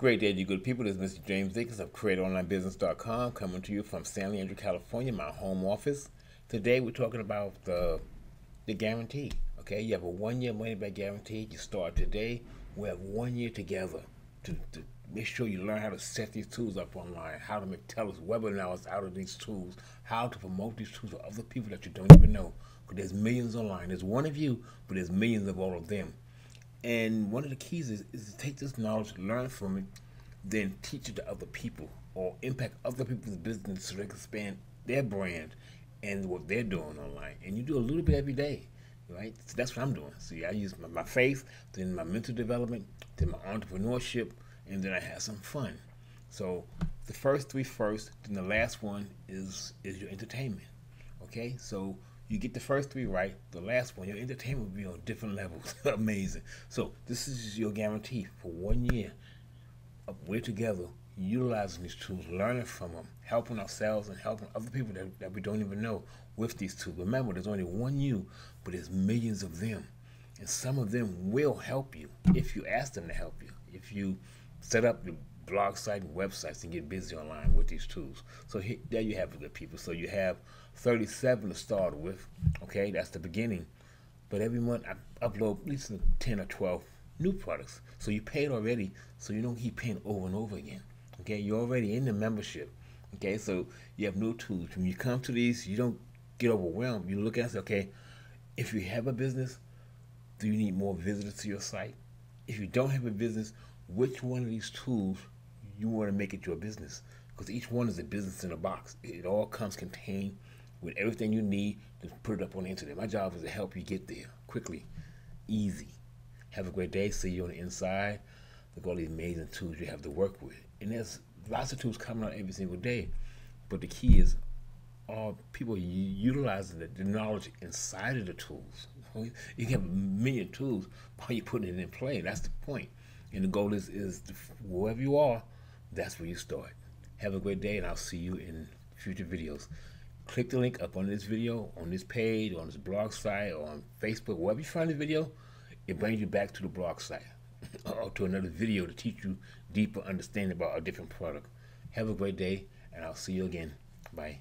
Great day, you good people. This is Mr. James Dickens of CreateAnOnlineBusiness.com coming to you from San Leandro, California, my home office. Today we're talking about the the guarantee. Okay, you have a one-year money-back guarantee. You start today. We have one year together to, to make sure you learn how to set these tools up online, how to make tell us webinars out of these tools, how to promote these tools to other people that you don't even know. Because there's millions online. There's one of you, but there's millions of all of them. And one of the keys is, is to take this knowledge, learn from it, then teach it to other people or impact other people's business so they can expand their brand and what they're doing online. And you do a little bit every day, right? So that's what I'm doing. See, I use my, my faith, then my mental development, then my entrepreneurship, and then I have some fun. So the first three first, then the last one is is your entertainment. Okay, so you get the first three right, the last one, your entertainment will be on different levels. Amazing. So this is your guarantee for one year. We're together, utilizing these tools, learning from them, helping ourselves and helping other people that, that we don't even know with these tools. Remember, there's only one you, but there's millions of them. And some of them will help you if you ask them to help you. If you set up blog site and websites and get busy online with these tools. So here, there you have it, good people. So you have 37 to start with. Okay, that's the beginning. But every month I upload at least 10 or 12 new products. So you paid already, so you don't keep paying over and over again. Okay, you're already in the membership. Okay, so you have new tools. When you come to these, you don't get overwhelmed. You look at it, okay, if you have a business, do you need more visitors to your site? If you don't have a business, which one of these tools you want to make it your business? Because each one is a business in a box. It all comes contained with everything you need to put it up on the internet. My job is to help you get there quickly, easy. Have a great day. See you on the inside. Look all these amazing tools you have to work with. And there's lots of tools coming out every single day. But the key is all people utilizing the, the knowledge inside of the tools. You have a million tools while you're putting it in play. That's the point. And the goal is, is to, wherever you are, that's where you start. Have a great day, and I'll see you in future videos. Click the link up on this video, on this page, on this blog site, or on Facebook, wherever you find the video, it brings you back to the blog site or to another video to teach you deeper understanding about a different product. Have a great day, and I'll see you again. Bye.